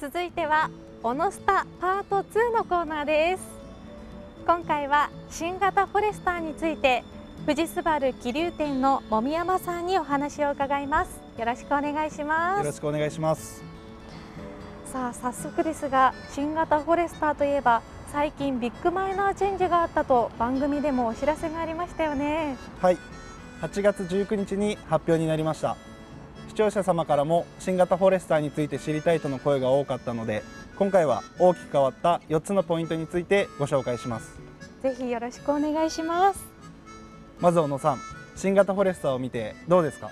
続いてはオノスタパート2のコーナーです。今回は新型フォレスターについて富士スバル気流店の籾山さんにお話を伺います。よろしくお願いします。よろしくお願いします。さあ早速ですが新型フォレスターといえば最近ビッグマイナーチェンジがあったと番組でもお知らせがありましたよね。はい。8月19日に発表になりました視聴者様からも新型フォレスターについて知りたいとの声が多かったので今回は大きく変わった4つのポイントについてご紹介します。ぜひよろしくお願いします。まず小野さん新型フォレスターを見てどうですか？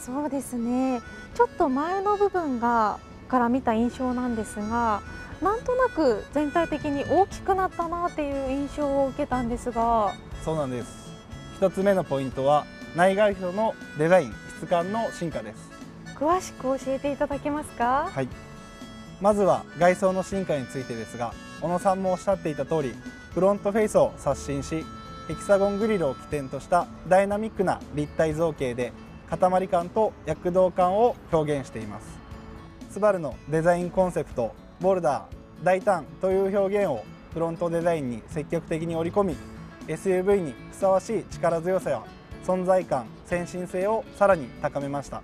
そうですね。ちょっと前の部分がから見た印象なんですがなんとなく全体的に大きくなったなっていう印象を受けたんですが。そうなんです。1つ目のポイントは内外装のデザイン質感の進化です。詳しく教えていただけますか？はい。まずは外装の進化についてですが小野さんもおっしゃっていた通りフロントフェイスを刷新しヘキサゴングリルを起点としたダイナミックな立体造形で塊感と躍動感を表現しています。スバルのデザインコンセプトボルダー大胆という表現をフロントデザインに積極的に織り込み SUV にふさわしい力強さや存在感先進性をさらに高めました。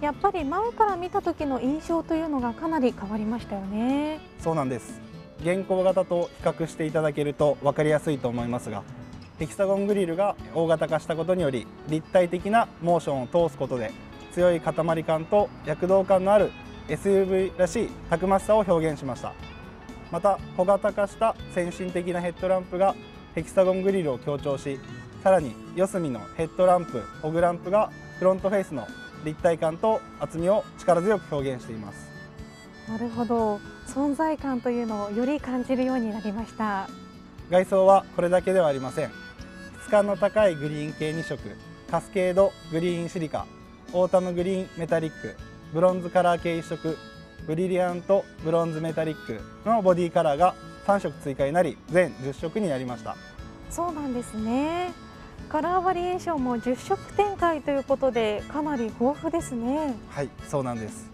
やっぱり前から見た時の印象というのがかなり変わりましたよね。そうなんです。現行型と比較していただけると分かりやすいと思いますがヘキサゴングリルが大型化したことにより立体的なモーションを通すことで強い塊感と躍動感のある SUV らしいたくましさを表現しました。また小型化した先進的なヘッドランプがヘキサゴングリルを強調しさらに四隅のヘッドランプホグランプがフロントフェイスの立体感と厚みを力強く表現しています。なるほど。存在感というのをより感じるようになりました。外装はこれだけではありません。質感の高いグリーン系2色。カスケードグリーンシリカ。オータムグリーンメタリック。ブロンズカラー系1色。ブリリアントブロンズメタリック。のボディカラーが3色追加になり全10色になりました。そうなんですねカラーバリエーションも10色展開ということでかなり豊富ですね。はいそうなんです。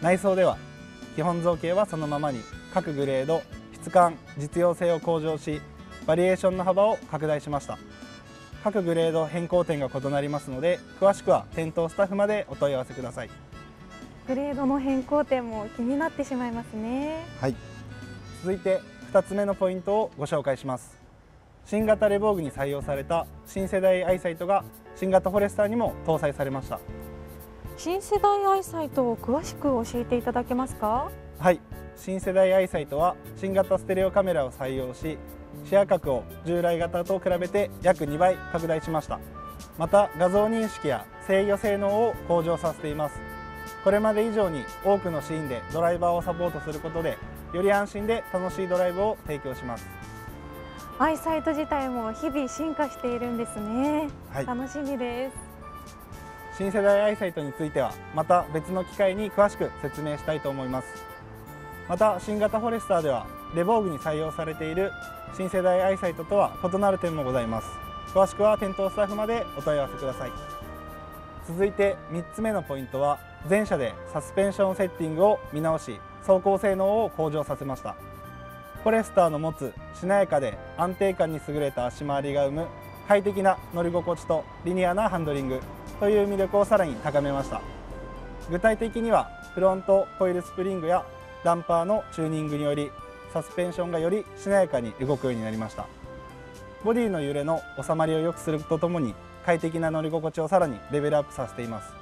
内装では基本造形はそのままに各グレード質感実用性を向上しバリエーションの幅を拡大しました。各グレード変更点が異なりますので詳しくは店頭スタッフまでお問い合わせください。グレードの変更点も気になってしまいますね。はい。続いて2つ目のポイントをご紹介します新型レボーグに採用された新世代アイサイトが新型フォレスターにも搭載されました。新世代アイサイトを詳しく教えていただけますか？はい。新世代アイサイトは新型ステレオカメラを採用し視野角を従来型と比べて約2倍拡大しました。また画像認識や制御性能を向上させています。これまで以上に多くのシーンでドライバーをサポートすることでより安心で楽しいドライブを提供しますアイサイト自体も日々進化しているんですね、はい、楽しみです。新世代アイサイトについてはまた別の機会に詳しく説明したいと思います。また新型フォレスターではレボーグに採用されている新世代アイサイトとは異なる点もございます。詳しくは店頭スタッフまでお問い合わせください。続いて3つ目のポイントは全車でサスペンションセッティングを見直し走行性能を向上させましたフォレスターの持つしなやかで安定感に優れた足回りが生む快適な乗り心地とリニアなハンドリングという魅力をさらに高めました。具体的にはフロントコイルスプリングやダンパーのチューニングによりサスペンションがよりしなやかに動くようになりました。ボディの揺れの収まりを良くするとともに快適な乗り心地をさらにレベルアップさせています。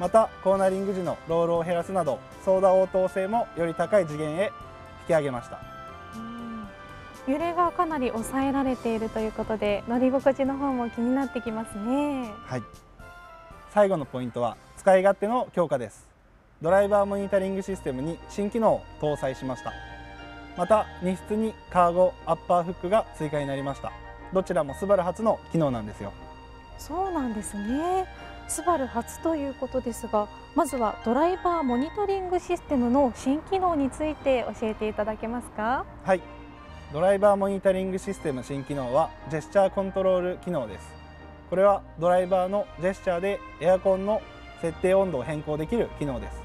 またコーナリング時のロールを減らすなどソーダ応答性もより高い次元へ引き上げました。揺れがかなり抑えられているということで乗り心地の方も気になってきますね。はい。最後のポイントは使い勝手の強化です。ドライバーモニタリングシステムに新機能を搭載しました。また荷室にカーゴアッパーフックが追加になりました。どちらもスバル初の機能なんですよ。そうなんですね。スバル初ということですがまずはドライバーモニタリングシステムの新機能について教えていただけますか？はいドライバーモニタリングシステム新機能はジェスチャーコントロール機能です。これはドライバーのジェスチャーでエアコンの設定温度を変更できる機能です。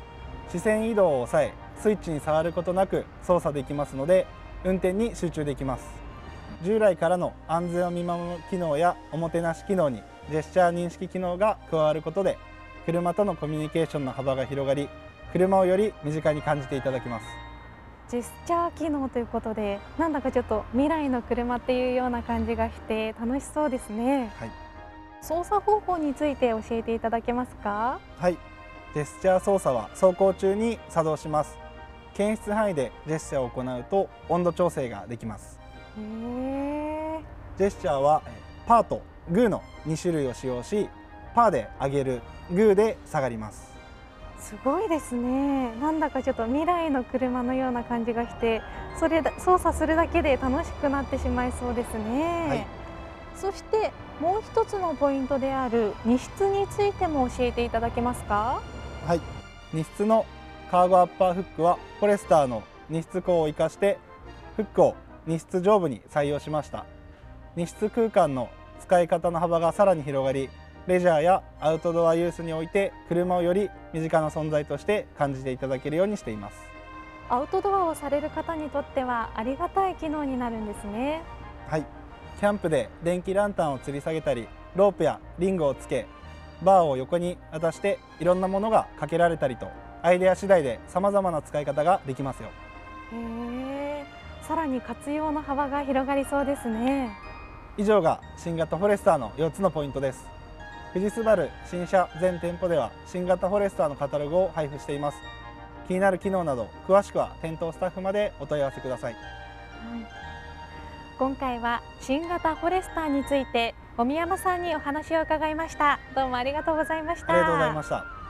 視線移動を抑えスイッチに触ることなく操作できますので運転に集中できます。従来からの安全を見守る機能やおもてなし機能にジェスチャー認識機能が加わることで車とのコミュニケーションの幅が広がり車をより身近に感じていただけます。ジェスチャー機能ということでなんだかちょっと未来の車っていうような感じがして楽しそうですね、はい、操作方法について教えていただけますか？はい。ジェスチャー操作は走行中に作動します。検出範囲でジェスチャーを行うと温度調整ができます。ジェスチャーはパーとグーの2種類を使用しパーで上げるグーで下がりますすごいですね。なんだかちょっと未来の車のような感じがしてそれだ操作するだけで楽しくなってしまいそうですね、はい。そしてもう一つのポイントである荷室についても教えていただけますか？はい。荷室のカーゴアッパーフックはフォレスターの荷室高を生かしてフックを荷室上部に採用しました。荷室空間の使い方の幅がさらに広がりレジャーやアウトドアユースにおいて車をより身近な存在として感じていただけるようにしています。アウトドアをされる方にとってはありがたい機能になるんですね。はい。キャンプで電気ランタンを吊り下げたりロープやリングをつけバーを横に渡していろんなものがかけられたりとアイデア次第で様々な使い方ができますよ。へえさらに活用の幅が広がりそうですね。以上が新型フォレスターの4つのポイントです富士スバル新車全店舗では新型フォレスターのカタログを配布しています。気になる機能など詳しくは店頭スタッフまでお問い合わせください。はい、今回は新型フォレスターについて小宮山さんにお話を伺いましたどうもありがとうございましたありがとうございました